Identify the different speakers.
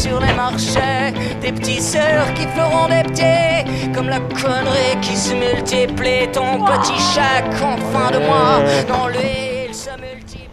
Speaker 1: sur les marchés, des petits sœurs qui feront des petits, comme la connerie qui se multiplie, ton petit chac en fin de mois, dans l'huile se multiplie.